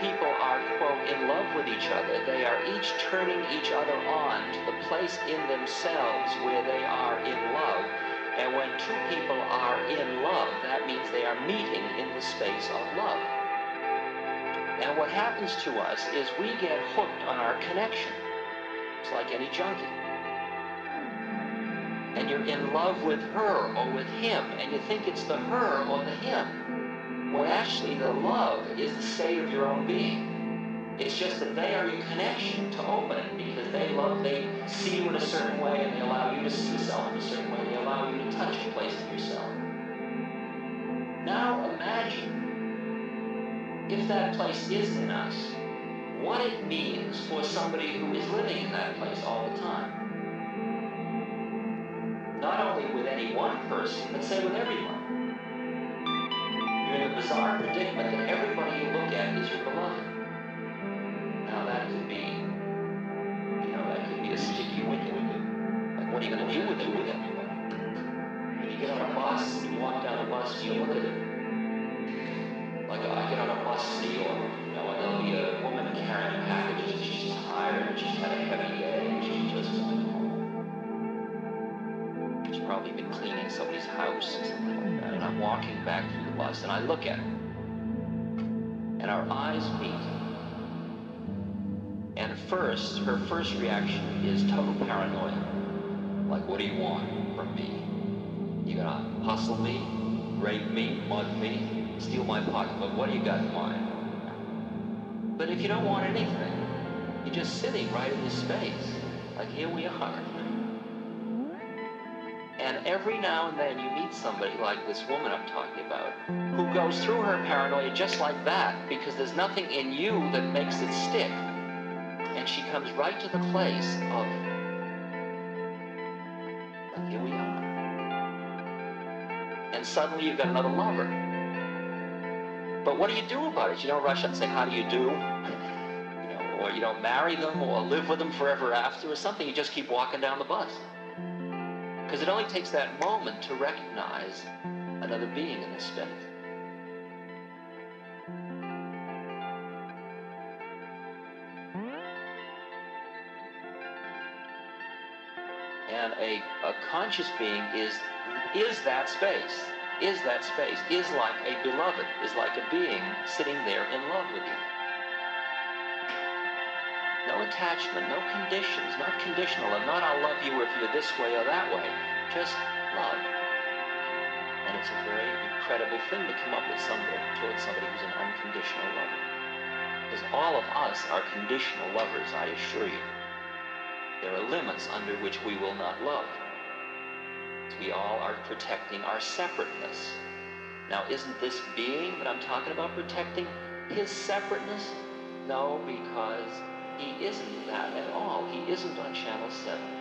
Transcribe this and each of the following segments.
People are, quote, in love with each other, they are each turning each other on to the place in themselves where they are in love. And when two people are in love, that means they are meeting in the space of love. And what happens to us is we get hooked on our connection. It's like any junkie. And you're in love with her or with him, and you think it's the her or the him. Actually, the love is the state of your own being. It's just that they are your connection to open it because they love, they see you in a certain way and they allow you to see yourself in a certain way. They allow you to touch a place in yourself. Now imagine if that place is in us, what it means for somebody who is living in that place all the time. Not only with any one person, but say with everyone. The bizarre predicament that everybody you look at is your beloved. Now that could be, you know, that could be a sticky wicket. Like, what are you going to do with it with everybody? When you get on a bus, you walk down the bus, you look at it. Like, I get on a bus in New York, you know, and there'll be a woman carrying packages, she's tired, and she's had a heavy day, and she's just She's probably been cleaning somebody's house or something like that. And I'm walking back through bus and I look at her. And our eyes meet. And first, her first reaction is total paranoia. Like, what do you want from me? You gonna hustle me, rape me, mug me, steal my pocketbook? What do you got in mind? But if you don't want anything, you're just sitting right in this space. Like, here we are. Every now and then you meet somebody like this woman I'm talking about, who goes through her paranoia just like that, because there's nothing in you that makes it stick. And she comes right to the place of, here we are. And suddenly you've got another lover. But what do you do about it? You don't rush out and say, how do you do? You know, or you don't marry them or live with them forever after or something. You just keep walking down the bus. Because it only takes that moment to recognize another being in this space. And a, a conscious being is is that space, is that space, is like a beloved, is like a being sitting there in love with you. Attachment, no conditions, not conditional, and not I'll love you if you're this way or that way. Just love. And it's a very incredible thing to come up with somebody towards somebody who's an unconditional lover. Because all of us are conditional lovers, I assure you. There are limits under which we will not love. We all are protecting our separateness. Now, isn't this being that I'm talking about protecting his separateness? No, because he isn't that at all. He isn't on channel 7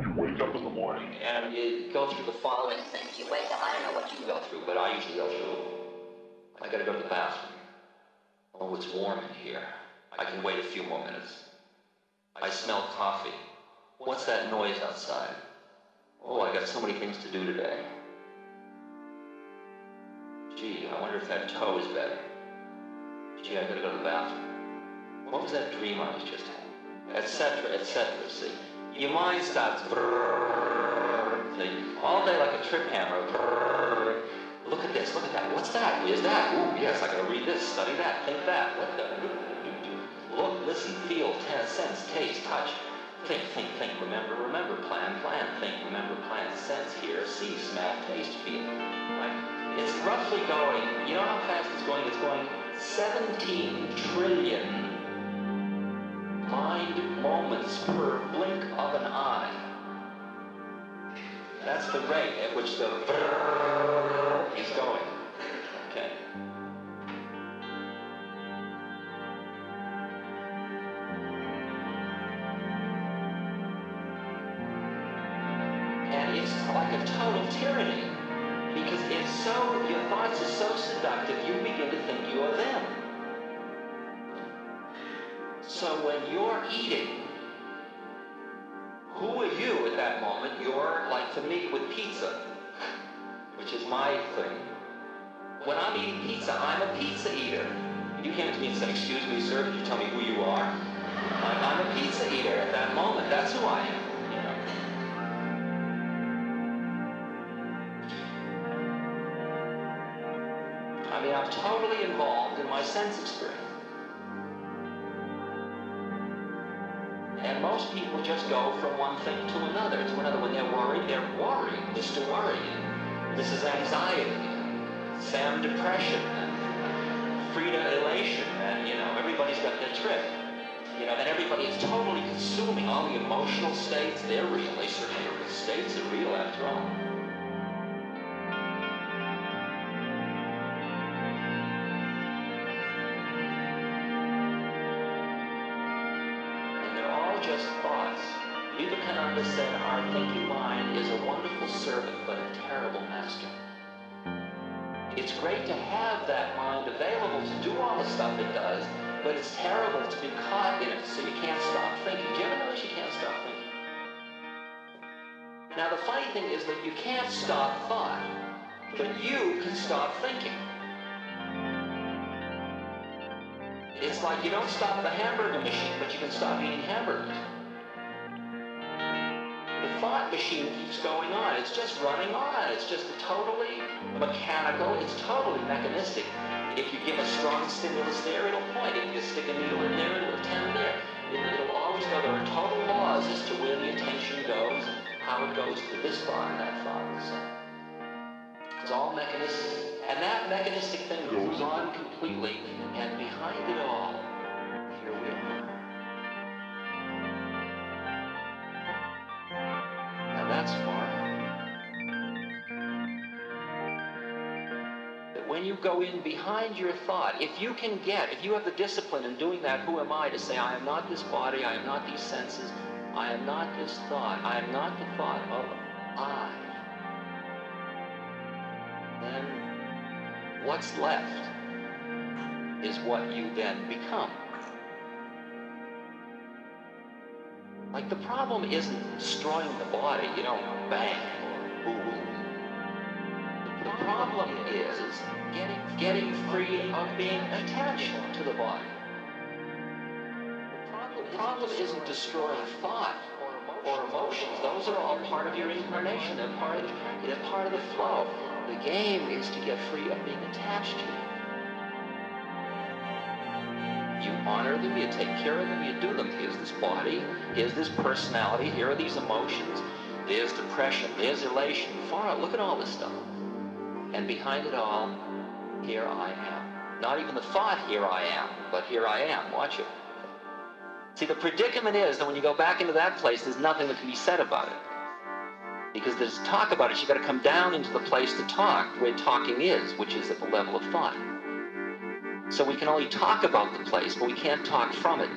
you wake up in the morning And you go through the following things. You wake up, I don't know what you go through, but I usually go through. I gotta go to the bathroom. Oh, it's warm in here. I can wait a few more minutes. I smell coffee. What's that noise outside? Oh, I got so many things to do today. Gee, I wonder if that toe is better. Gee, I gotta go to the bathroom. What was that dream I was just having? Etc., etc., see? Your mind starts all day like a trip hammer. Look at this, look at that. What's that? Where's that? Ooh, yes, I gotta read this, study that, think that. What the? Look, listen, feel, sense, taste, touch. Think, think, think, remember, remember, plan, plan, think, remember, plan, sense, hear, see, smell, taste, feel. Right? It's roughly going, you know how fast it's going? It's going 17 trillion mind moments per blink of an eye. That's the rate at which the is going. Okay. And it's like a total tyranny. Because it's so, your thoughts are so seductive, you begin to think you're them. So when you're eating, who are you at that moment? You're like to me with pizza, which is my thing. When I'm eating pizza, I'm a pizza eater. You came to me and said, excuse me, sir, could you tell me who you are? I'm, I'm a pizza eater at that moment. That's who I am. I mean, I'm totally involved in my sense experience. Most people just go from one thing to another, to another. When they're worried, they're worrying. Mr. Worrying. This is anxiety. Sam depression. And Frida elation. And, you know, everybody's got their trip. You know, and everybody is totally consuming all the emotional states. They're real. They certainly are real. States are real after all. Said, our thinking mind is a wonderful servant, but a terrible master. It's great to have that mind available to do all the stuff it does, but it's terrible to be caught in it, so you can't stop thinking. Do you ever notice you can't stop thinking? Now, the funny thing is that you can't stop thought, but you can stop thinking. It's like you don't stop the hamburger machine, but you can stop eating hamburgers. Machine keeps going on. It's just running on. It's just totally mechanical. It's totally mechanistic. If you give a strong stimulus there, it'll point. If you stick a needle in there, it'll attend there. It, it'll always go. There are total laws as to where the attention goes, how it goes to this thought and that thought and so on. It's all mechanistic. And that mechanistic thing goes on completely, and behind it all, that's far. That when you go in behind your thought, if you can get, if you have the discipline in doing that, who am I to say, I am not this body, I am not these senses, I am not this thought, I am not the thought of I. Then what's left is what you then become. Like the problem isn't destroying the body, you know, bang or boom. The problem is getting getting free of being attached to the body. The problem isn't destroying thought or emotions. Those are all part of your incarnation. They're part of, they're part of the flow. The game is to get free of being attached to. Honor them, you take care of them, you do them. Here's this body, here's this personality, here are these emotions, there's depression, there's elation. Far out, look at all this stuff. And behind it all, here I am. Not even the thought, here I am, but here I am. Watch it. See, the predicament is that when you go back into that place, there's nothing that can be said about it. Because there's talk about it, you've got to come down into the place to talk, where talking is, which is at the level of thought. So we can only talk about the place, but we can't talk from it.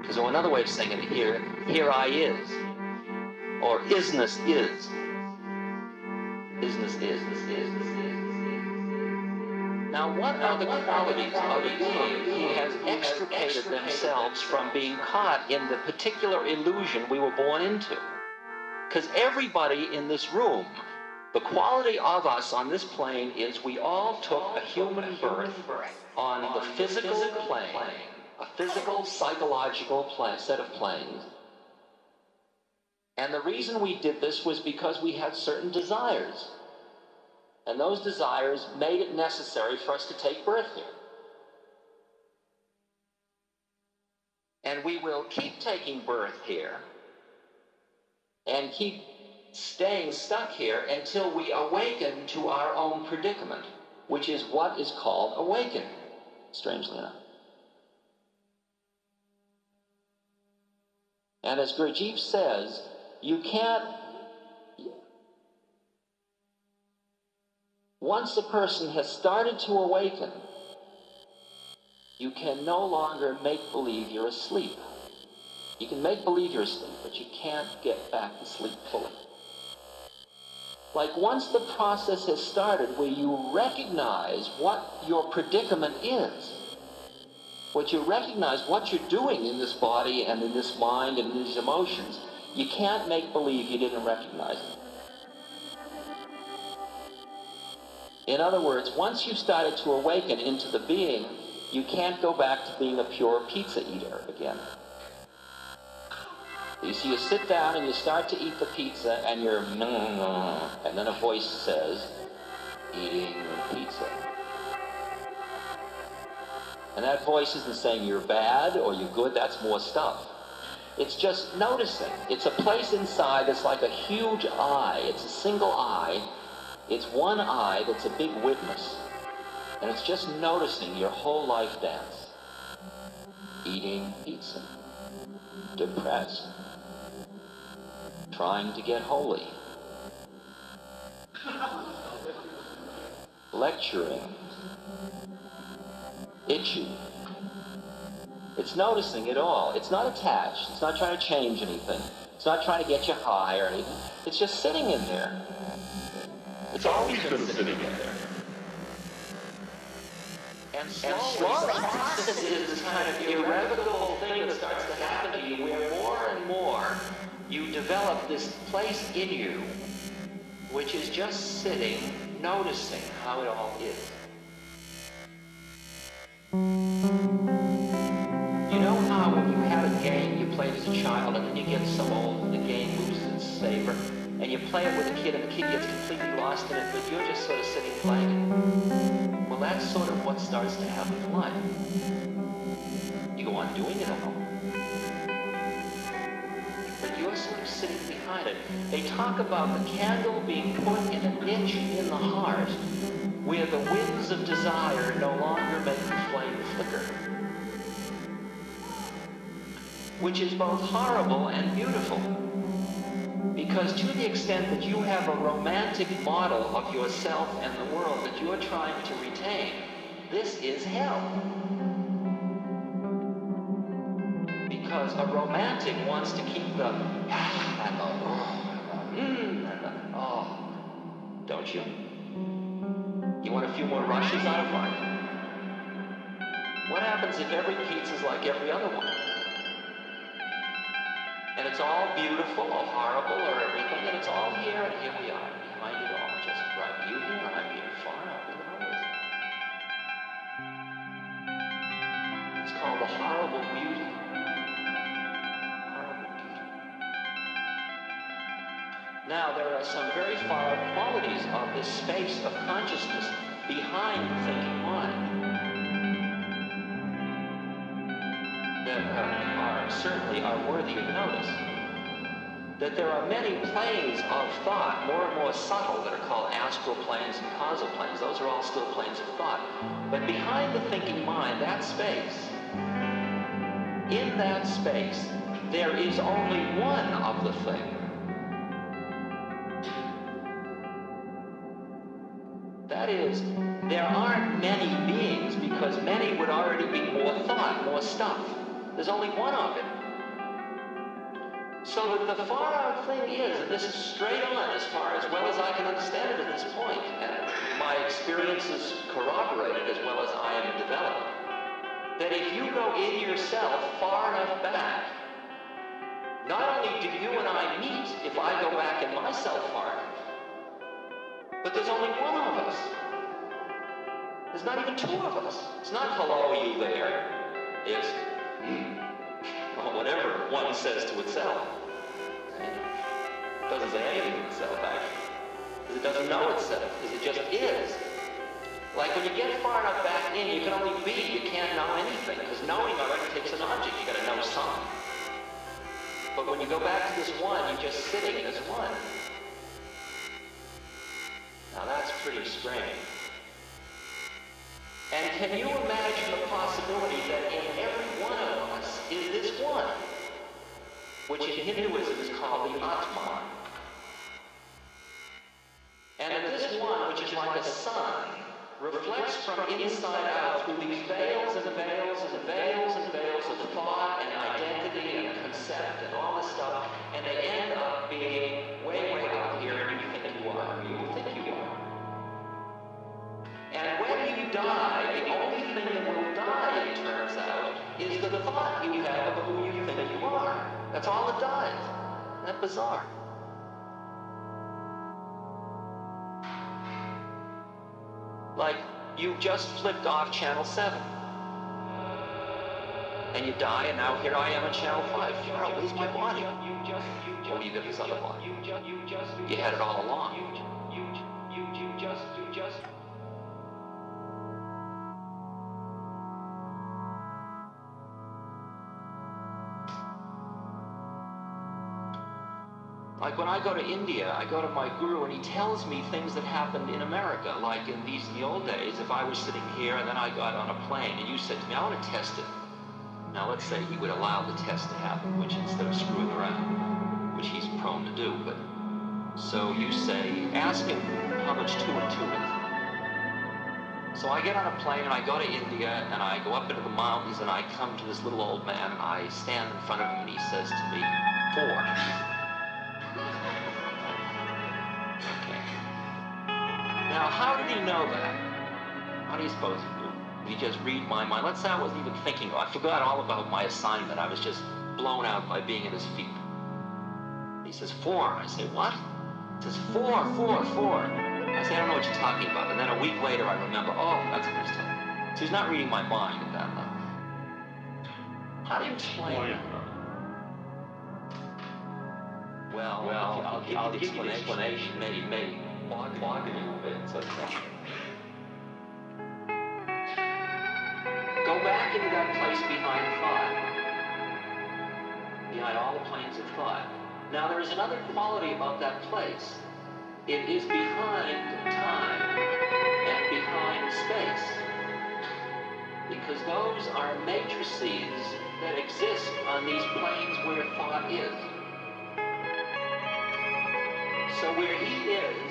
Because oh, another way of saying it here, here I is. Or isness is. Isness is, is, is, is, is. Now, what are the qualities of a being who has extricated themselves from being caught in the particular illusion we were born into? Because everybody in this room, the quality of us on this plane is we all took a human birth on the physical plane, a physical, psychological plane, set of planes. And the reason we did this was because we had certain desires. And those desires made it necessary for us to take birth here. And we will keep taking birth here and keep staying stuck here until we awaken to our own predicament, which is what is called awakening, strangely enough. And as Gurdjieff says, you can't Once a person has started to awaken, you can no longer make believe you're asleep. You can make believe you're asleep, but you can't get back to sleep fully. Like once the process has started where you recognize what your predicament is, what you recognize what you're doing in this body and in this mind and in these emotions, you can't make believe you didn't recognize it. In other words, once you've started to awaken into the being, you can't go back to being a pure pizza eater again. You see, you sit down and you start to eat the pizza, and you're, mm, and then a voice says, eating pizza. And that voice isn't saying you're bad or you're good, that's more stuff. It's just noticing. It's a place inside that's like a huge eye. It's a single eye it's one eye that's a big witness, and it's just noticing your whole life dance. Eating pizza, depressed, trying to get holy, lecturing, itchy. It's noticing it all. It's not attached. It's not trying to change anything. It's not trying to get you high or anything. It's just sitting in there. It's always been sitting in there. And slowly, and process is this kind of irrevocable thing that starts to happen to you where more and more you develop this place in you which is just sitting, noticing how it all is. You know how when you have a game you played as a child and then you get so old and the game loses its savor? and you play it with a kid and the kid gets completely lost in it, but you're just sort of sitting playing it. Well, that's sort of what starts to happen in life. You go on doing it alone. But you're sort of sitting behind it. They talk about the candle being put in a niche in the heart where the winds of desire no longer make the flame flicker. Which is both horrible and beautiful. Because to the extent that you have a romantic model of yourself and the world that you are trying to retain, this is hell. Because a romantic wants to keep the and the oh, mm, and the oh, don't you? You want a few more rushes out of life? What happens if every pizza is like every other one? And it's all beautiful or horrible or everything, and it's all here, and here we are, behind it all. Just right, you here, I'm here, far out in the. It's called the horrible beauty. Now, there are some very far qualities of this space of consciousness behind the thinking mind. that uh, are certainly are worthy of notice. that there are many planes of thought, more and more subtle, that are called astral planes and causal planes. Those are all still planes of thought. But behind the thinking mind, that space, in that space, there is only one of the thing. That is, there aren't many beings because many would already be more thought, more stuff. There's only one of it. So the far out thing is, and this is straight on as far as well as I can understand it at this point, and my experiences corroborate it as well as I am in development, that if you go in yourself far enough back, not only do you and I meet if I go back in myself far enough, but there's only one of us. There's not even two of us. It's not hello, you there. It's hmm. well, whatever one says to itself. It doesn't say anything to itself, actually. Because it doesn't know itself. Because it just is. Like when you get far enough back in, you can only be, you can't know anything. Because knowing already takes an object. You gotta know something. But when you go back to this one, you're just sitting as one. Pretty strange. And can you imagine the possibility that in every one of us is this one, which in Hinduism is called the Atman. And that this one, which is like a sun, reflects from inside out through these veils and veils and veils and veils of thought and identity and concept and all this stuff, and they end die, the only thing that will die, it turns out, is the thought you have of who you think you are. That's all it does. Isn't that bizarre? Like, you just flipped off channel 7. And you die, and now here I am on channel 5. Carl, lose my body? Or do you get this other body? You had it all along. Like when I go to India, I go to my guru and he tells me things that happened in America. Like in these in the old days, if I was sitting here and then I got on a plane and you said to me, I want to test it. Now let's say he would allow the test to happen, which instead of screwing around, which he's prone to do, but so you say, ask him how much two and two is. So I get on a plane and I go to India and I go up into the mountains and I come to this little old man and I stand in front of him and he says to me, four. Did he know that? How do you suppose he knew? Did he just read my mind? Let's say I wasn't even thinking. I forgot all about my assignment. I was just blown out by being at his feet. He says, four. I say, what? He says, four, four, four. I say, I don't know what you're talking about. And then a week later, I remember, oh, that's what he's talking. So he's not reading my mind at that level. How do you explain oh, that? Well, well, I'll, give, I'll give you the explanation. Maybe, maybe Go back into that place behind thought, behind all the planes of thought. Now, there is another quality about that place. It is behind time and behind space. Because those are matrices that exist on these planes where thought is. So where he is,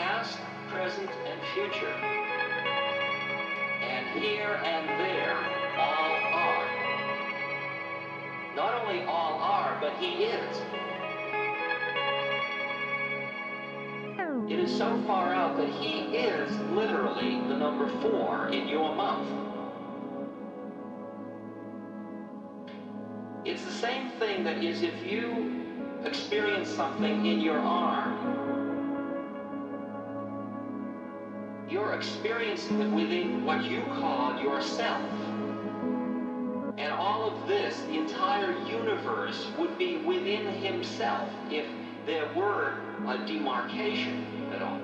past, present, and future, and here and there, all are. Not only all are, but he is. It is so far out that he is literally the number four in your mouth. It's the same thing that is if you experience something in your arm, you're experiencing it within what you call yourself. And all of this, the entire universe, would be within himself if there were a demarcation at all.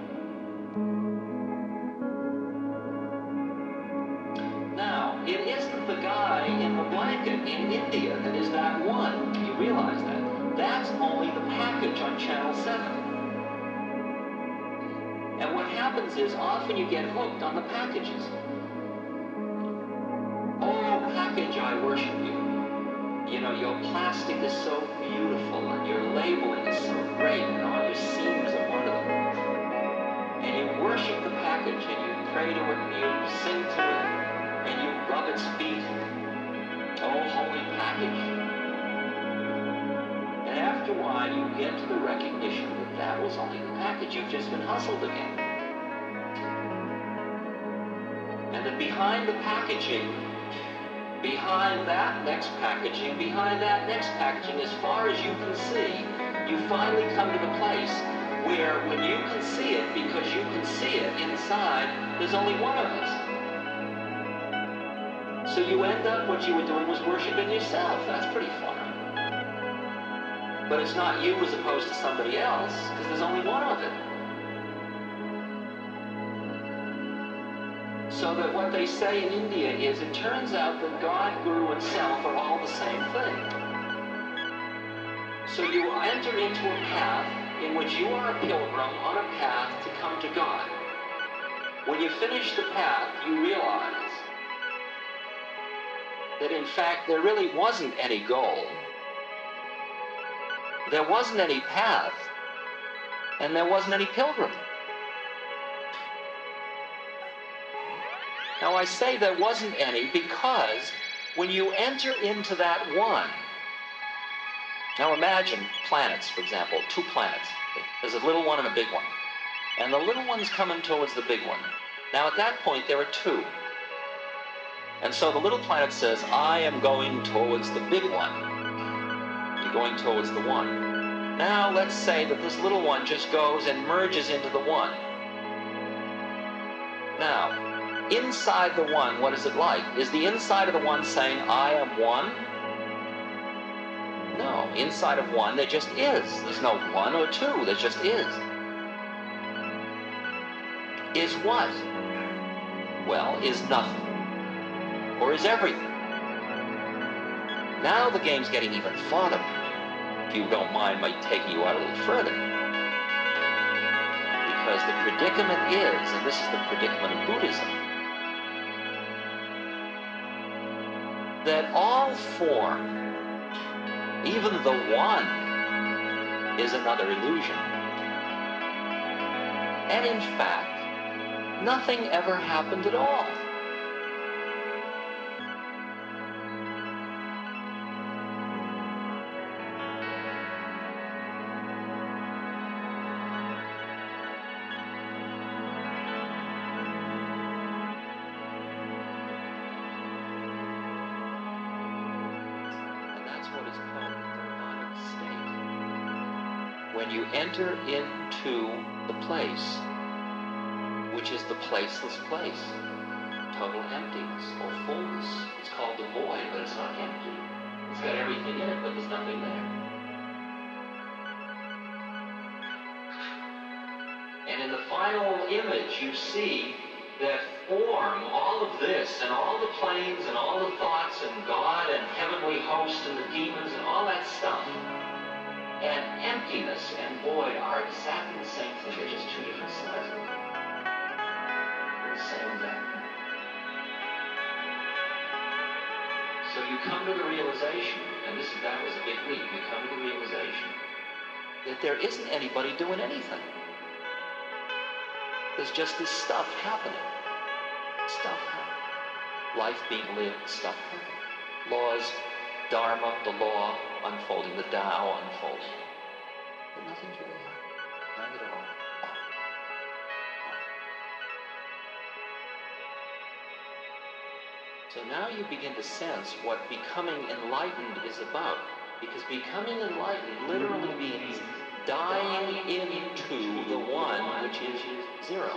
Now, it isn't the guy in the blanket in India that is that one. You realize that? That's only the package on channel 7. Happens is often you get hooked on the packages. Oh, package, I worship you. You know, your plastic is so beautiful and your labeling is so great and all your seams are wonderful. And you worship the package and you pray to it and you sing to it and you rub its feet. Oh, holy package. And after a while, you get to the recognition that that was only the package. You've just been hustled again. Behind the packaging, behind that next packaging, behind that next packaging, as far as you can see, you finally come to the place where when you can see it, because you can see it inside, there's only one of us. So you end up, what you were doing was worshiping yourself. That's pretty fun. But it's not you as opposed to somebody else, because there's only one of it. They say in India is it turns out that God, Guru, and Self are all the same thing. So you enter into a path in which you are a pilgrim on a path to come to God. When you finish the path, you realize that in fact there really wasn't any goal. There wasn't any path, and there wasn't any pilgrim. Now I say there wasn't any because when you enter into that one, now imagine planets, for example, two planets. There's a little one and a big one. And the little one's coming towards the big one. Now at that point there are two. And so the little planet says, I am going towards the big one. You're going towards the one. Now let's say that this little one just goes and merges into the one. Now, inside the one, what is it like? Is the inside of the one saying, I am one? No, inside of one, there just is. There's no one or two, there just is. Is what? Well, is nothing. Or is everything. Now the game's getting even farther, if you don't mind my taking you out a little further. Because the predicament is, and this is the predicament of Buddhism, that all form, even the one, is another illusion. And in fact, nothing ever happened at all. Enter into the place, which is the placeless place, total emptiness or fullness. It's called the void, but it's not empty. It's got everything in it, but there's nothing there. And in the final image, you see that form, all of this, and all the planes, and all the thoughts, and God, and heavenly hosts, and the demons, and all that stuff, and emptiness and void are exactly the same thing. They're just two different sides of the same thing. So you come to the realization, and this that was a big leap. You come to the realization that there isn't anybody doing anything. There's just this stuff happening. Stuff happening. Life being lived, stuff happening. Laws, Dharma, the law unfolding, the Tao unfolding. But nothing's really happening. Nothing at all. So now you begin to sense what becoming enlightened is about. Because becoming enlightened literally means dying into the one which is zero.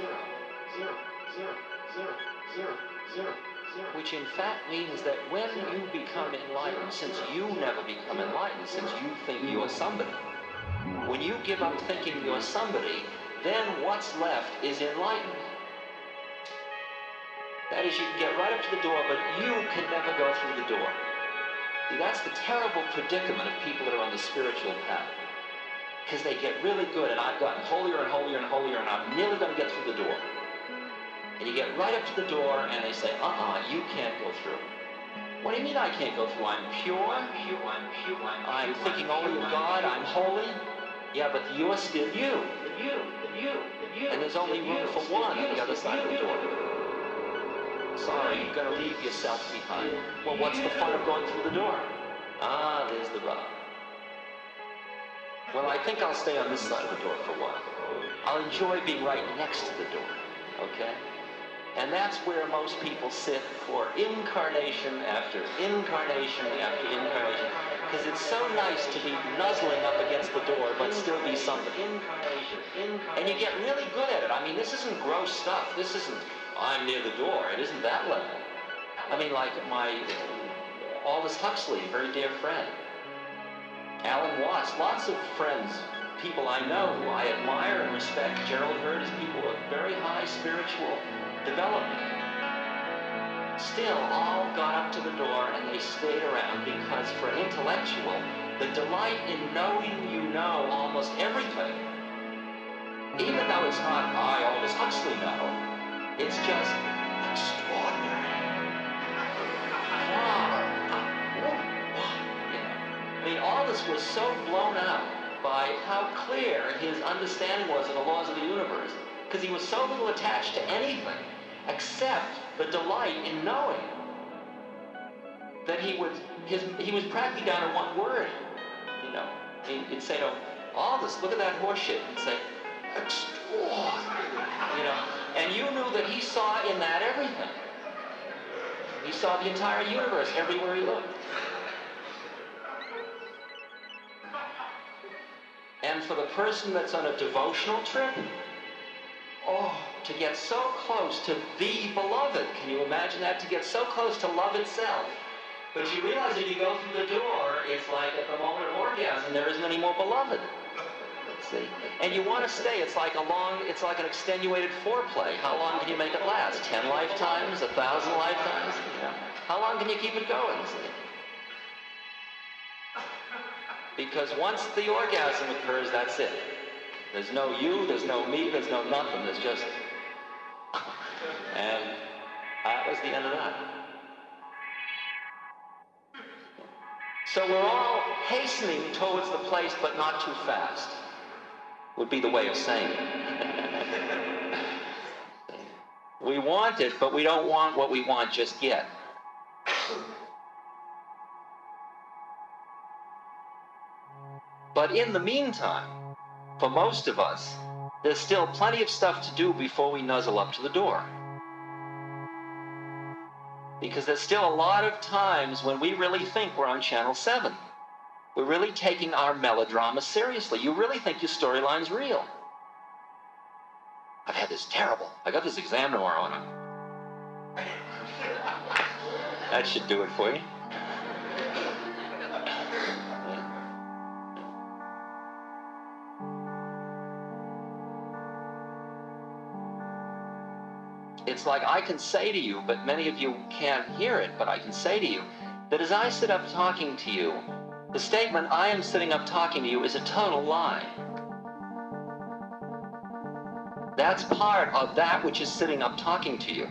Which in fact means that when you become enlightened, since you never become enlightened, since you think you're somebody, when you give up thinking you're somebody, then what's left is enlightenment. That is, you can get right up to the door, but you can never go through the door. See, that's the terrible predicament of people that are on the spiritual path. Because they get really good, and I've gotten holier and holier and holier, and I'm nearly going to get through the door. And you get right up to the door, and they say, uh-uh, you can't go through. What do you mean I can't go through? I'm pure, I'm pure, I'm pure, I'm, I'm thinking only of God, I'm holy. Yeah, but you're still you. You, you, you. And there's only room for one on the other side of the door. Sorry, you're going to leave yourself behind. Well, what's the fun of going through the door? Ah, there's the rub. Well, I think I'll stay on this side of the door for a while. I'll enjoy being right next to the door, okay? And that's where most people sit for incarnation after incarnation after incarnation. Because it's so nice to be nuzzling up against the door, but still be something. Incarnation, incarnation. And you get really good at it. I mean, this isn't gross stuff. This isn't, I'm near the door. It isn't that level. I mean, like my Aldous Huxley, very dear friend. Alan Watts, lots of friends, people I know who I admire and respect. Gerald Heard is people of very high spiritual development. Still, all got up to the door and they stayed around because for an intellectual, the delight in knowing you know almost everything, even though it's not I, Aldous Huxley, know, it's just extraordinary. I mean, Aldous was so blown out by how clear his understanding was of the laws of the universe because he was so little attached to anything except the delight in knowing that he was his he was practically down to one word. You know, he'd say to all this, look at that horseshit, and say, extraordinary. You know, and you knew that he saw in that everything. He saw the entire universe everywhere he looked. And for the person that's on a devotional trip, oh, to get so close to the beloved. Can you imagine that? To get so close to love itself. But you realize if you go through the door, it's like at the moment of orgasm, there isn't any more beloved. Let's see? And you want to stay. It's like a long, it's like an extenuated foreplay. How long can you make it last? Ten lifetimes? A thousand lifetimes? How long can you keep it going? See? Because once the orgasm occurs, that's it. There's no you, there's no me, there's no nothing. There's just. And that was the end of that. So we're all hastening towards the place, but not too fast, would be the way of saying it. we want it, but we don't want what we want just yet. But in the meantime, for most of us, there's still plenty of stuff to do before we nuzzle up to the door. Because there's still a lot of times when we really think we're on Channel 7. We're really taking our melodrama seriously. You really think your storyline's real. I've had this terrible. I got this exam tomorrow and that should do it for you. It's like I can say to you, but many of you can't hear it, but I can say to you that as I sit up talking to you, the statement I am sitting up talking to you is a total lie. That's part of that which is sitting up talking to you.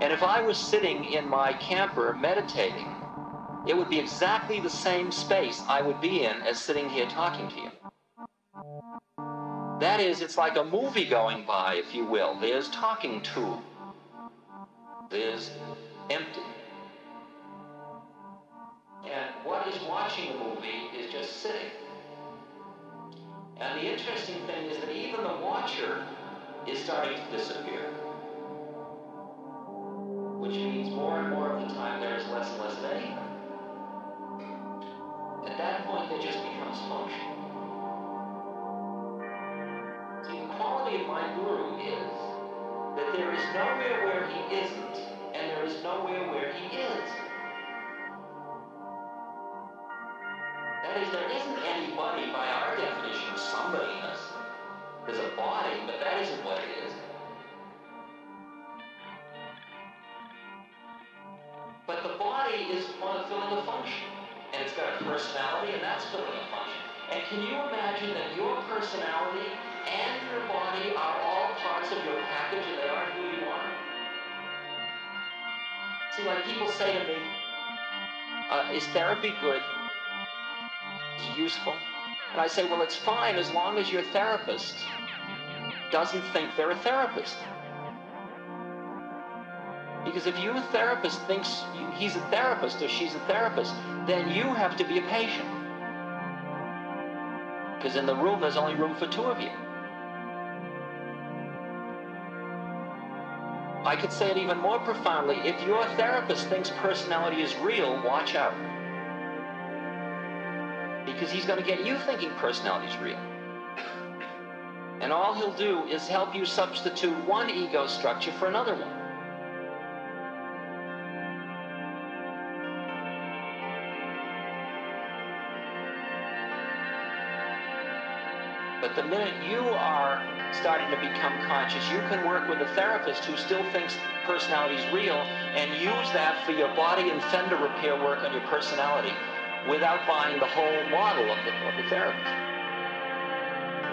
And if I was sitting in my camper meditating, it would be exactly the same space I would be in as sitting here talking to you. That is, it's like a movie going by, if you will. There's talking to. There's empty. And what is watching the movie is just sitting. And the interesting thing is that even the watcher is starting to disappear. Which means more and more of the time there is less and less of anything. At that point, there just becomes function. My guru is that there is nowhere where he isn't, and there is nowhere where he is. That is, there isn't anybody by our definition of somebodyness. There's a body, but that isn't what it is. But the body is fulfilling a function. And it's got a personality, and that's filling a function. And can you imagine that your personality and your body are all parts of your package and they are who you are? See, like people say to me, uh, is therapy good? Is it useful? And I say, well, it's fine as long as your therapist doesn't think they're a therapist. Because if your therapist thinks he's a therapist or she's a therapist, then you have to be a patient. Because in the room, there's only room for two of you. I could say it even more profoundly. If your therapist thinks personality is real, watch out. Because he's going to get you thinking personality is real. And all he'll do is help you substitute one ego structure for another one. But the minute you are starting to become conscious, you can work with a therapist who still thinks personality is real and use that for your body and fender repair work on your personality without buying the whole model of the, of the therapist.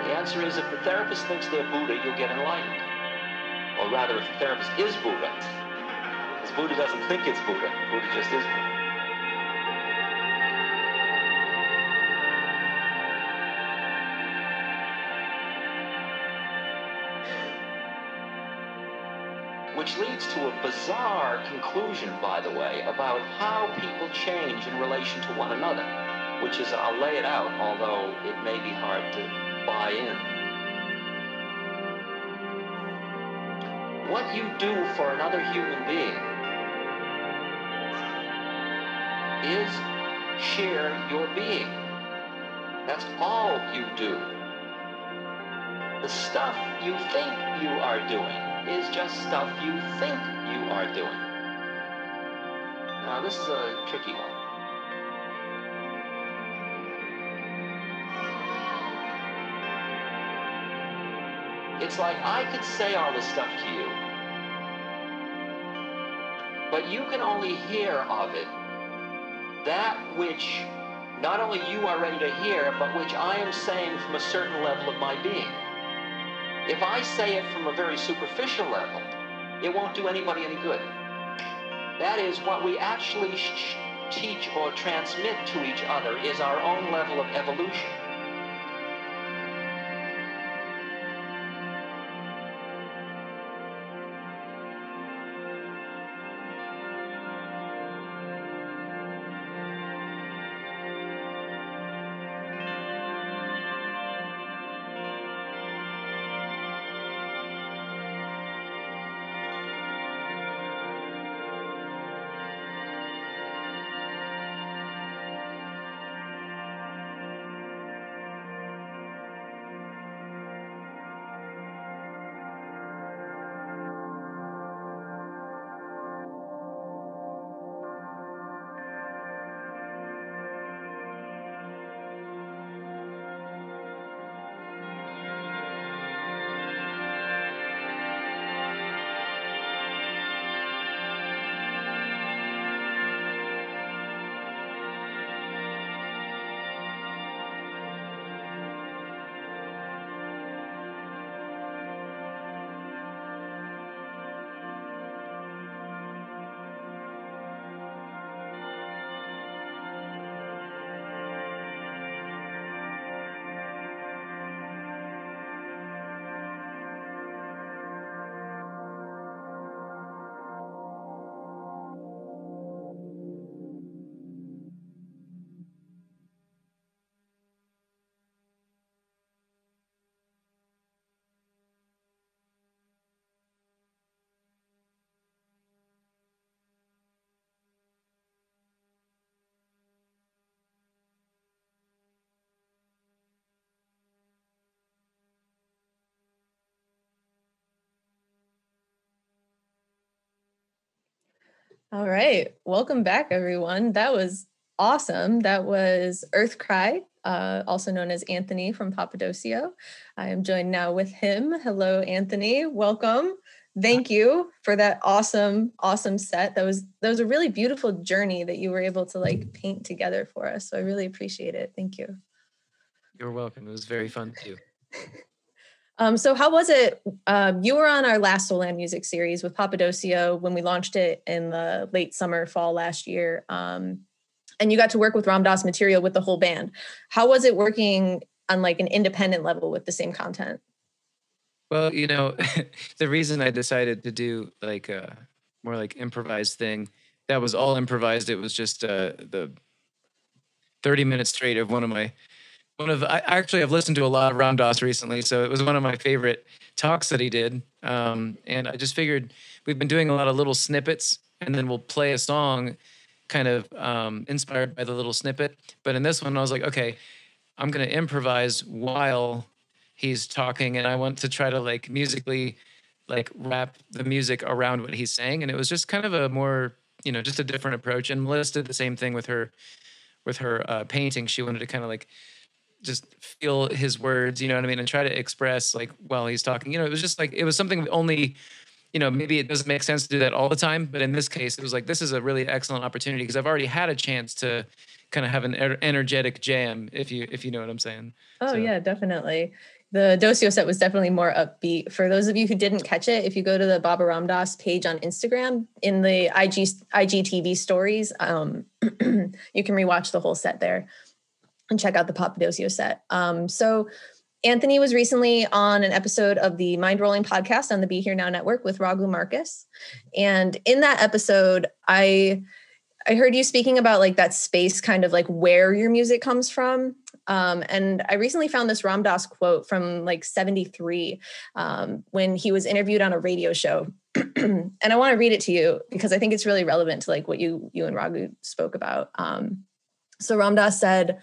The answer is if the therapist thinks they're Buddha, you'll get enlightened. Or rather, if the therapist is Buddha, because Buddha doesn't think it's Buddha, Buddha just is Buddha. Which leads to a bizarre conclusion, by the way, about how people change in relation to one another, which is, I'll lay it out, although it may be hard to buy in. What you do for another human being is share your being. That's all you do. The stuff you think you are doing is just stuff you think you are doing. Now, this is a tricky one. It's like I could say all this stuff to you, but you can only hear of it that which not only you are ready to hear, but which I am saying from a certain level of my being. If I say it from a very superficial level, it won't do anybody any good. That is, what we actually teach or transmit to each other is our own level of evolution. All right. Welcome back, everyone. That was awesome. That was Earth Cry, uh, also known as Anthony from Papadosio. I am joined now with him. Hello, Anthony. Welcome. thank you for that awesome, awesome set. That was that was a really beautiful journey that you were able to like paint together for us. So I really appreciate it. Thank you. You're welcome. It was very fun too. Um, so how was it? Um, you were on our last Soulland Music series with Papadosio when we launched it in the late summer, fall last year. Um, and you got to work with Ram Dass material with the whole band. How was it working on like an independent level with the same content? Well, you know, the reason I decided to do like a more like improvised thing, that was all improvised. It was just uh, the 30 minutes straight of one of my one of I actually I've listened to a lot of Ram Dass recently, so it was one of my favorite talks that he did. Um, and I just figured we've been doing a lot of little snippets, and then we'll play a song, kind of um, inspired by the little snippet. But in this one, I was like, okay, I'm gonna improvise while he's talking, and I want to try to like musically like wrap the music around what he's saying, and it was just kind of a more you know just a different approach. And Melissa did the same thing with her with her uh, painting. She wanted to kind of like just feel his words, you know what I mean, and try to express like while he's talking. You know, it was just like it was something only, you know, maybe it doesn't make sense to do that all the time, but in this case, it was like this is a really excellent opportunity because I've already had a chance to kind of have an energetic jam, if you if you know what I'm saying. Oh so. yeah, definitely. The Dosio set was definitely more upbeat. For those of you who didn't catch it, if you go to the Baba Ram Dass page on Instagram in the IG IGTV stories, um, you can rewatch the whole set there and check out the Papadosio set. Um, so Anthony was recently on an episode of the Mindrolling podcast on the Be Here Now network with Raghu Markus. And in that episode, I I heard you speaking about like that space kind of like where your music comes from. Um, and I recently found this Ram Dass quote from like 73 um, when he was interviewed on a radio show. and I want to read it to you because I think it's really relevant to like what you you and Raghu spoke about. Um, so Ram Dass said,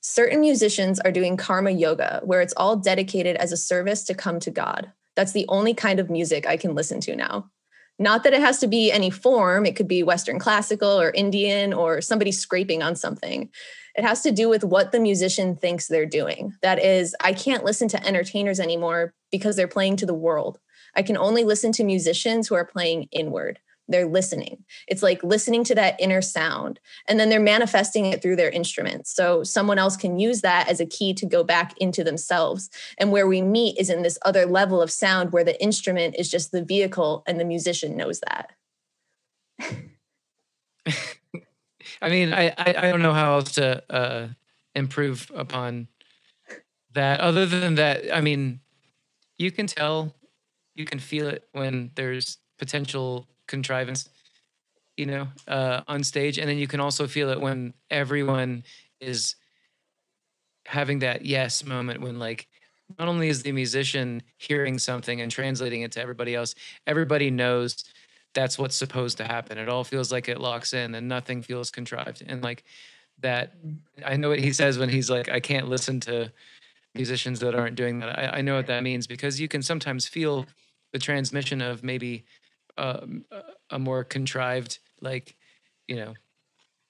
Certain musicians are doing karma yoga, where it's all dedicated as a service to come to God. That's the only kind of music I can listen to now. Not that it has to be any form, it could be Western classical or Indian or somebody scraping on something. It has to do with what the musician thinks they're doing. That is, I can't listen to entertainers anymore because they're playing to the world. I can only listen to musicians who are playing inward they're listening. It's like listening to that inner sound and then they're manifesting it through their instruments. So someone else can use that as a key to go back into themselves and where we meet is in this other level of sound where the instrument is just the vehicle and the musician knows that. I mean I, I don't know how else to uh improve upon that other than that i mean you can tell you can feel it when there's potential contrivance, you know, uh, on stage. And then you can also feel it when everyone is having that yes moment when like not only is the musician hearing something and translating it to everybody else, everybody knows that's what's supposed to happen. It all feels like it locks in and nothing feels contrived. And like that, I know what he says when he's like, I can't listen to musicians that aren't doing that. I, I know what that means because you can sometimes feel the transmission of maybe um, a more contrived, like, you know,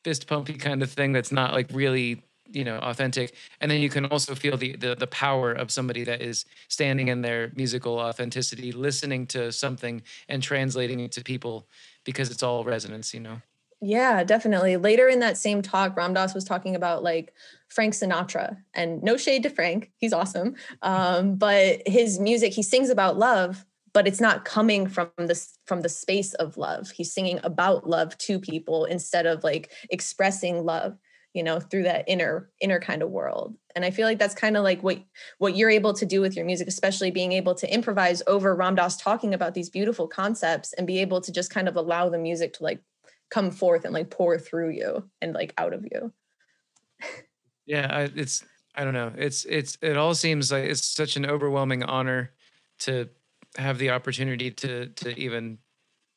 fist pumpy kind of thing that's not like really you know authentic. And then you can also feel the, the the power of somebody that is standing in their musical authenticity listening to something and translating it to people because it's all resonance you know? Yeah definitely. Later in that same talk Ram Dass was talking about like frank sinatra. And no shade to frank he's awesome. Um, but his music he sings about love but it's not coming from this from the space of love. He's singing about love to people instead of like expressing love you know through that inner inner kind of world. And i feel like that's kind of like what what you're able to do with your music especially being able to improvise over ram dass talking about these beautiful concepts and be able to just kind of allow the music to like come forth and like pour through you and like out of you. Yeah I, it's i don't know. It's it's it all seems like it's such an overwhelming honor to have the opportunity to to even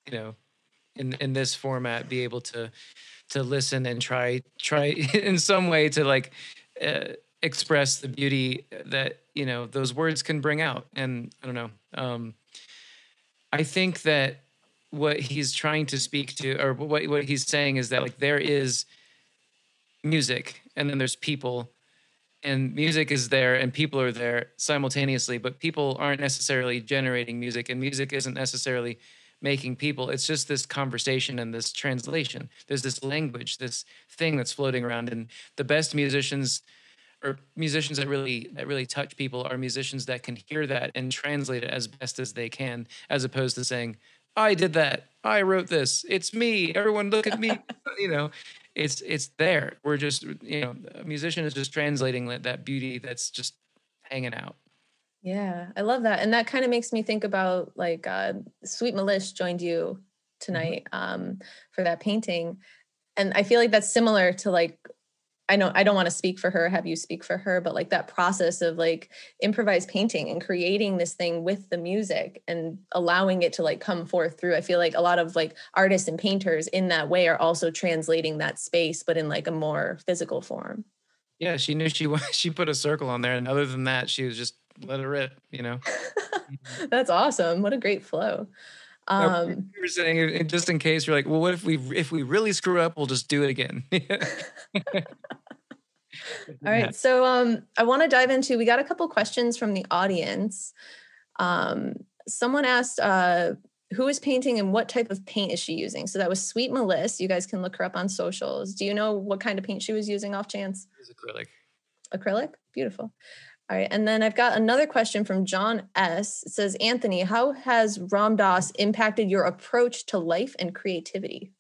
you know in in this format be able to to listen and try try in some way to like uh, express the beauty that you know those words can bring out. And i don't know um i think that what he's trying to speak to or what what he's saying is that like there is music and then there's people and music is there and people are there simultaneously but people aren't necessarily generating music and music isn't necessarily making people. It's just this conversation and this translation. There's this language this thing that's floating around and the best musicians or musicians that really that really touch people are musicians that can hear that and translate it as best as they can as opposed to saying i did that. I wrote this. It's me. Everyone look at me. You know it's it's there we're just you know a musician is just translating that, that beauty that's just hanging out Yeah, I love that. And that kind of makes me think about like uh, Sweet Melis joined you tonight um, for that painting. And I feel like that's similar to like, I know I don't want to speak for her, have you speak for her, but like that process of like improvised painting and creating this thing with the music and allowing it to like come forth through. I feel like a lot of like artists and painters in that way are also translating that space, but in like a more physical form. yeah she knew she she put a circle on there and other than that she was just let it rip you know That's awesome. What a great flow. Now, Um, we were saying just in case you're like well what if we if we really screw up we'll just do it again all right. So um, I want to dive into, we got a couple questions from the audience. Um, someone asked, uh, who is painting and what type of paint is she using? So that was Sweet Melissa. You guys can look her up on socials. Do you know what kind of paint she was using off chance? It's acrylic Acrylic? Beautiful. All right. And then I've got another question from John S. It says, Anthony, how has Ram Dass impacted your approach to life and creativity?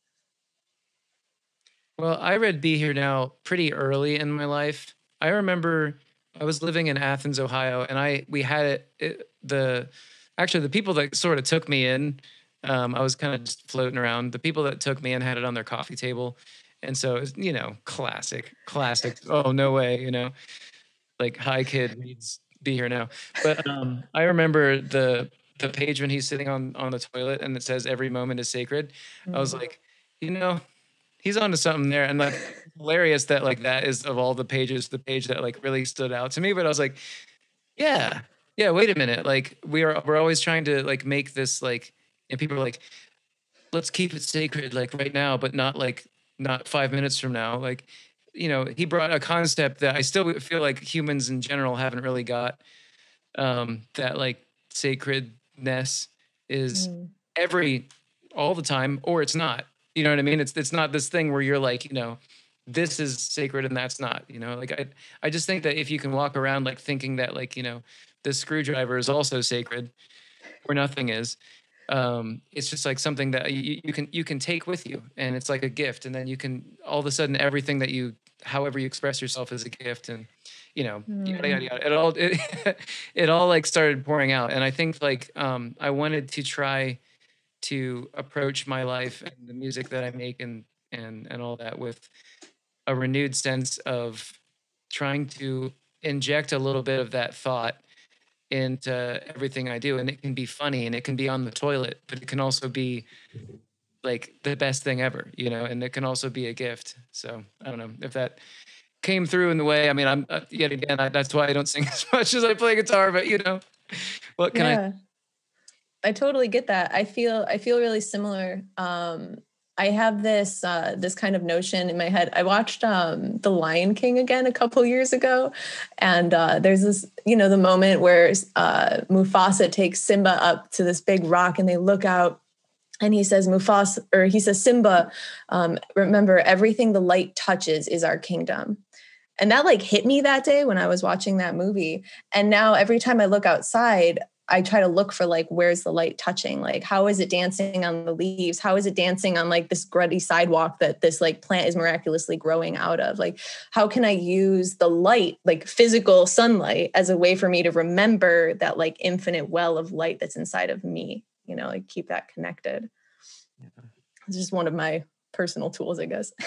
Well, I read Be Here Now pretty early in my life. I remember I was living in Athens, Ohio, and I we had it, it the actually the people that sort of took me in. Um, I was kind of just floating around. The people that took me in had it on their coffee table, and so you know, classic, classic. Oh no way, you know, like hi kid needs Be Here Now. But um, I remember the the page when he's sitting on on the toilet and it says every moment is sacred. I was like, you know, he's onto something there. And like hilarious that like that is of all the pages, the page that like really stood out to me. But I was like, yeah, yeah, wait a minute. Like we are we're always trying to like make this like and people are like, let's keep it sacred like right now, but not like not five minutes from now. Like, you know, he brought a concept that I still feel like humans in general haven't really got. Um, that like sacredness is Mm. every all the time or it's not you know what i mean it's it's not this thing where you're like you know this is sacred and that's not you know like i i just think that if you can walk around like thinking that like you know the screwdriver is also sacred or nothing is um it's just like something that you, you can you can take with you and it's like a gift and then you can all of a sudden everything that you however you express yourself is a gift and you know yada yada yada. It all it, it all like started pouring out and i think like um i wanted to try to approach my life and the music that I make and and and all that with a renewed sense of trying to inject a little bit of that thought into everything I do and it can be funny and it can be on the toilet but it can also be like the best thing ever you know and it can also be a gift so I don't know if that came through in the way I mean I'm uh, yet again I, that's why I don't sing as much as I play guitar but you know what can I. I totally get that. I feel I feel really similar. Um I have this uh this kind of notion in my head. I watched um The Lion King again a couple years ago and uh there's this you know the moment where uh Mufasa takes Simba up to this big rock and they look out and he says Mufasa or he says Simba um remember everything the light touches is our kingdom. And that like hit me that day when I was watching that movie. And now every time I look outside, I try to look for like where's the light touching? Like how is it dancing on the leaves? How is it dancing on like this gruddy sidewalk that this like plant is miraculously growing out of? Like how can I use the light, like physical sunlight as a way for me to remember that like infinite well of light that's inside of me, you know, like keep that connected. It's just one of my personal tools, I guess.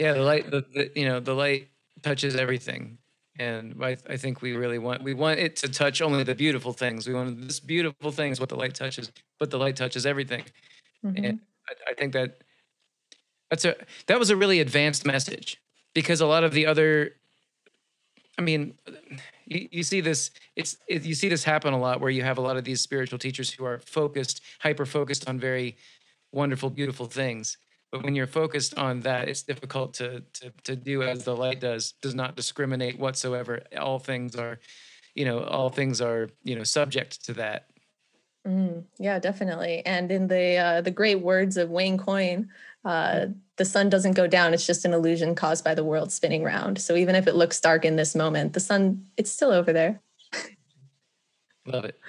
yeah the light the, the you know the light touches everything and I, I think we really want we want it to touch only the beautiful things. We want this beautiful thing is what the light touches but the light touches everything. Mhm. and I, I think that that's a that was a really advanced message because a lot of the other i mean you, you see this it's it, you see this happen a lot where you have a lot of these spiritual teachers who are focused hyper focused on very wonderful beautiful things but when you're focused on that, it's difficult to to to do as the light does. Does not discriminate whatsoever. All things are, you know, all things are you know subject to that. Mm, yeah, definitely. And in the uh, the great words of Wayne Coyne, uh, the sun doesn't go down; it's just an illusion caused by the world spinning round. So even if it looks dark in this moment, the sun it's still over there. Love it.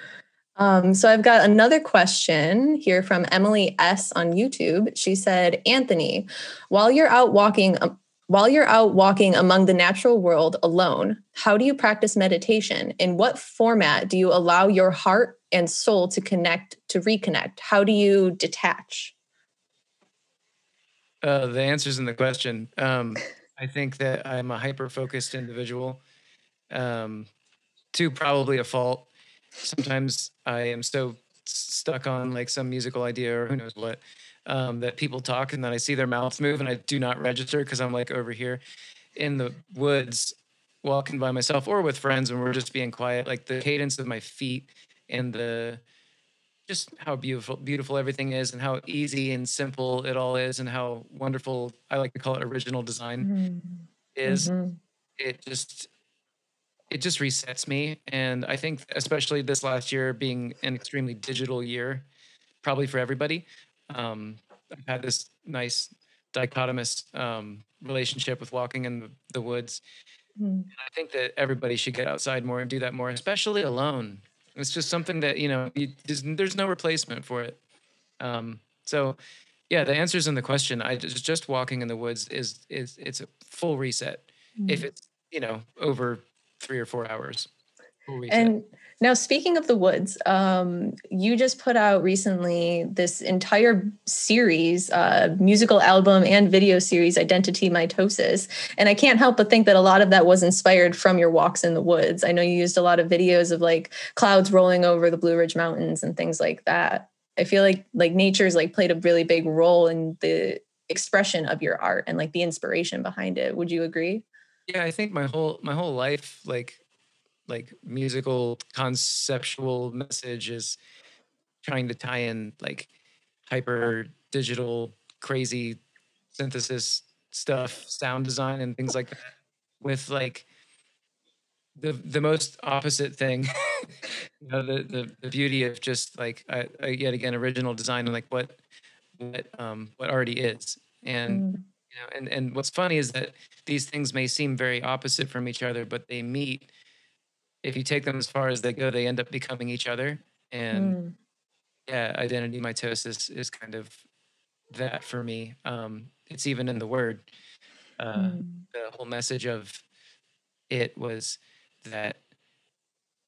Um, so I've got another question here from Emily S on YouTube. She said, Anthony, while you're out walking, um, while you're out walking among the natural world alone, how do you practice meditation? In what format do you allow your heart and soul to connect, to reconnect? How do you detach? Uh, the answer's in the question. Um, I think that I'm a hyper focused individual, um, to probably a fault sometimes I am so stuck on like some musical idea or who knows what um, that people talk and then I see their mouths move and I do not register because I'm like over here in the woods walking by myself or with friends and we're just being quiet. Like the cadence of my feet and the just how beautiful beautiful everything is and how easy and simple it all is and how wonderful I like to call it original design mm-hmm. is. Mm-hmm. It just it just resets me. And I think, especially this last year being an extremely digital year, probably for everybody, um, I've had this nice dichotomous um, relationship with walking in the, the woods. Mm. I think that everybody should get outside more and do that more, especially alone. It's just something that you know you, there's, there's, no replacement for it. Um, so, yeah, the answers in the question. I just just walking in the woods is is it's a full reset. Mm. If it's you know over three or four hours. And now, speaking of the woods, um, you just put out recently this entire series, uh, musical album and video series, Identity Mitosis. And I can't help but think that a lot of that was inspired from your walks in the woods. I know you used a lot of videos of like clouds rolling over the Blue Ridge Mountains and things like that. I feel like like nature's like played a really big role in the expression of your art and like the inspiration behind it. Would you agree? Yeah, I think my whole my whole life, like like musical conceptual message is trying to tie in like hyper digital crazy synthesis stuff, sound design and things like that with like the the most opposite thing. You know the, the the beauty of just like uh, yet again original design and like what what um what already is. And mm you know and and what's funny is that these things may seem very opposite from each other but they meet if you take them as far as they go they end up becoming each other and mm. yeah identity mitosis is kind of that for me um it's even in the word uh mm. the whole message of it was that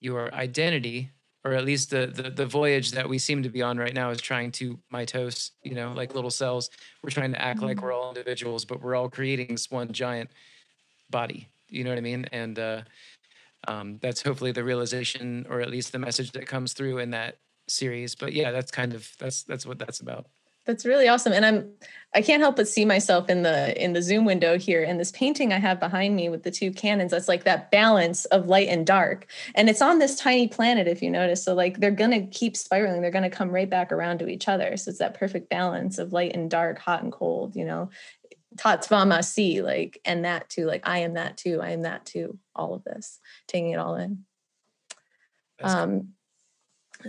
your identity or at least the, the the voyage that we seem to be on right now is trying to mitose you know like little cells. We're trying to act mm-hmm. like we're all individuals but we're all creating this one giant body. You know what i mean? And uh, um, that's hopefully the realization or at least the message that comes through in that series. But yeah that's kind of that's that's what that's about that's really awesome. And I'm I can't help but see myself in the in the Zoom window here and this painting I have behind me with the two cannons. That's like that balance of light and dark. And it's on this tiny planet, if you notice. So like they're gonna keep spiraling, they're gonna come right back around to each other. So it's that perfect balance of light and dark, hot and cold, you know. Tat Tvam Asi, like, and that too, like I am that too, I am that too, all of this, taking it all in. That's um cool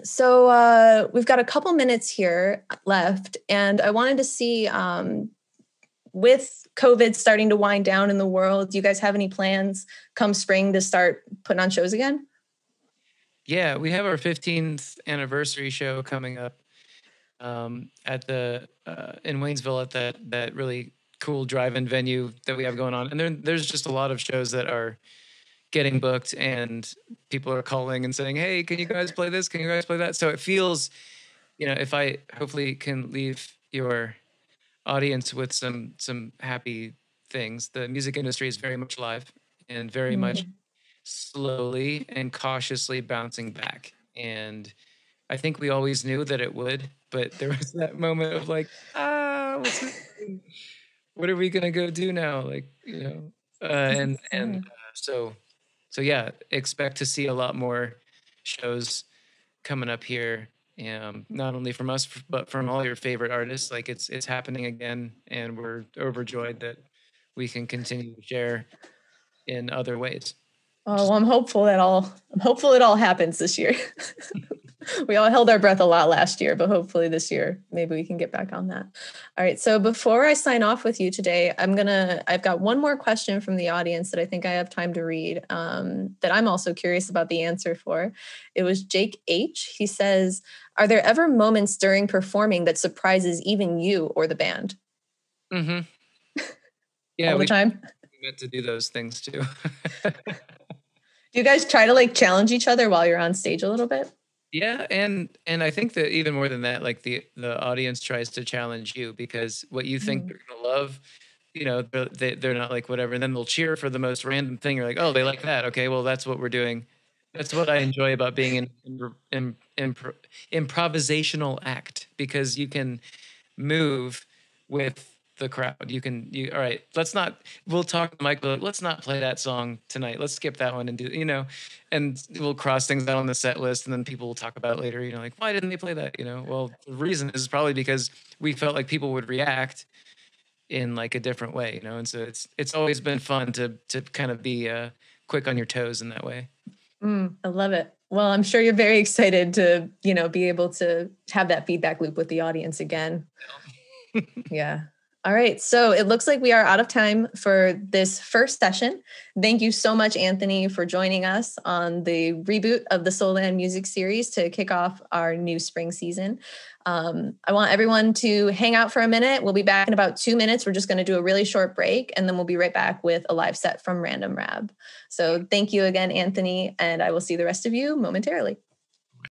so uh, we've got a couple minutes here left, and I wanted to see um, with COVID starting to wind down in the world, do you guys have any plans come spring to start putting on shows again? Yeah, we have our 15th anniversary show coming up um, at the uh, in Waynesville at that that really cool drive-in venue that we have going on, and there, there's just a lot of shows that are getting booked and people are calling and saying, "Hey, can you guys play this? Can you guys play that?" So it feels, you know, if I hopefully can leave your audience with some some happy things. The music industry is very much alive and very mm-hmm. much slowly and cautiously bouncing back. And I think we always knew that it would, but there was that moment of like, ah, what are we gonna go do now? Like, you know, uh, and and uh, so so yeah, expect to see a lot more shows coming up here um, not only from us but from all your favorite artists. Like it's it's happening again, and we're overjoyed that we can continue to share in other ways. Oh, well, I'm hopeful that all I'm hopeful it all happens this year. we all held our breath a lot last year, but hopefully this year maybe we can get back on that. All right. So before I sign off with you today, I'm gonna I've got one more question from the audience that I think I have time to read. Um, that I'm also curious about the answer for. It was Jake H. He says, "Are there ever moments during performing that surprises even you or the band?" Mm-hmm. Yeah, all the we time. meant to do those things too. Do you guys try to like challenge each other while you're on stage a little bit? Yeah, and and I think that even more than that, like the the audience tries to challenge you because what you think Mhm. they're gonna love, you know, they're, they they're not like whatever, and then they'll cheer for the most random thing. You're like, oh, they like that. Okay, well, that's what we're doing. That's what I enjoy about being in, in, in, impro- improvisational act because you can move with the crowd. You can you all right. Let's not. We'll talk to But Let's not play that song tonight. Let's skip that one and do you know, and we'll cross things out on the set list, and then people will talk about later. You know, like why didn't they play that? You know, well the reason is probably because we felt like people would react in like a different way. You know, and so it's it's always been fun to to kind of be uh, quick on your toes in that way. Mm, I love it. Well, I'm sure you're very excited to, you know, be able to have that feedback loop with the audience again. yeah. All right. So it looks like we are out of time for this first session. Thank you so much, Anthony, for joining us on the reboot of the Soulland Music Series to kick off our new spring season. Um, I want everyone to hang out for a minute. We'll be back in about two minutes. We're just going to do a really short break and then we'll be right back with a live set from Random Rab. So thank you again, Anthony, and I will see the rest of you momentarily.